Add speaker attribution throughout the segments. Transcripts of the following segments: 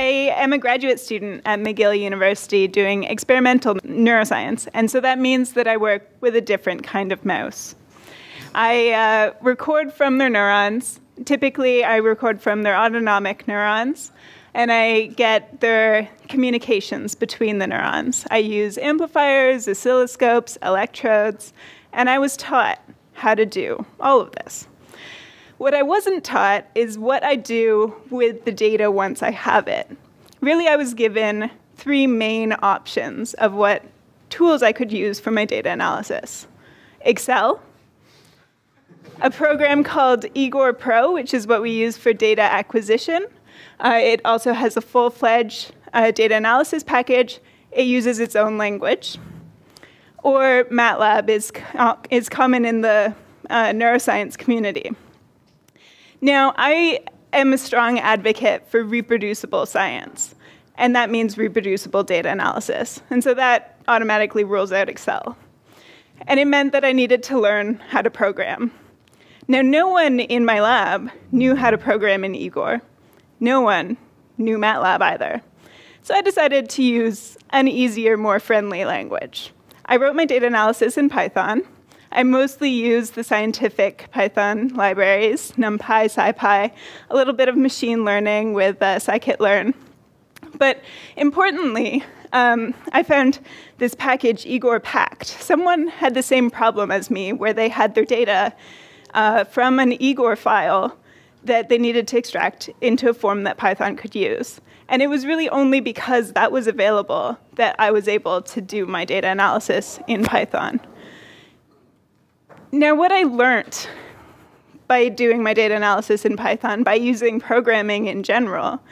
Speaker 1: am a graduate student at McGill University doing experimental neuroscience, and so that means that I work with a different kind of mouse. I uh, record from their neurons. Typically, I record from their autonomic neurons, and I get their communications between the neurons. I use amplifiers, oscilloscopes, electrodes, and I was taught how to do all of this. What I wasn't taught is what I do with the data once I have it. Really, I was given three main options of what tools I could use for my data analysis Excel, a program called Igor Pro, which is what we use for data acquisition. Uh, it also has a full fledged uh, data analysis package. It uses its own language. Or MATLAB is, uh, is common in the uh, neuroscience community. Now, I am a strong advocate for reproducible science, and that means reproducible data analysis. And so that automatically rules out Excel. And it meant that I needed to learn how to program. Now, no one in my lab knew how to program in Igor. No one knew MATLAB either. So I decided to use an easier, more friendly language. I wrote my data analysis in Python, I mostly use the scientific Python libraries, NumPy, SciPy, a little bit of machine learning with uh, scikit-learn. But importantly, um, I found this package, Igor Pact. Someone had the same problem as me, where they had their data uh, from an Igor file that they needed to extract into a form that Python could use. And it was really only because that was available that I was able to do my data analysis in Python. Now, what I learned by doing my data analysis in Python, by using programming in general,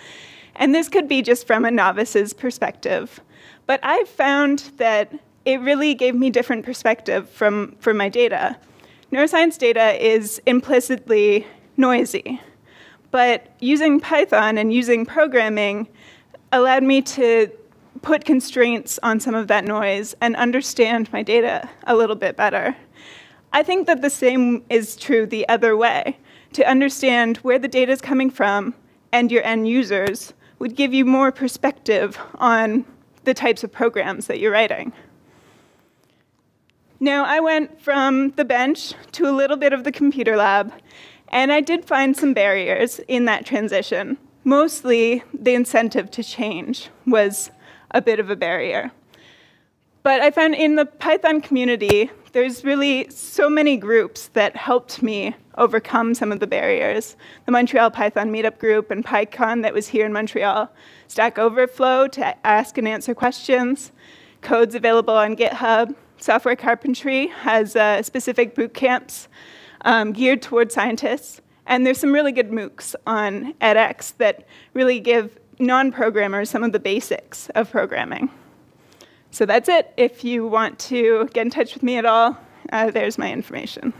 Speaker 1: and this could be just from a novice's perspective, but I found that it really gave me different perspective from, from my data. Neuroscience data is implicitly noisy, but using Python and using programming allowed me to put constraints on some of that noise and understand my data a little bit better. I think that the same is true the other way. To understand where the data is coming from and your end users would give you more perspective on the types of programs that you're writing. Now, I went from the bench to a little bit of the computer lab, and I did find some barriers in that transition. Mostly, the incentive to change was a bit of a barrier. But I found in the Python community, there's really so many groups that helped me overcome some of the barriers. The Montreal Python Meetup group and PyCon that was here in Montreal, Stack Overflow to ask and answer questions, codes available on GitHub. Software Carpentry has uh, specific boot camps um, geared towards scientists. And there's some really good MOOCs on edX that really give non-programmers some of the basics of programming. So that's it. If you want to get in touch with me at all, uh, there's my information.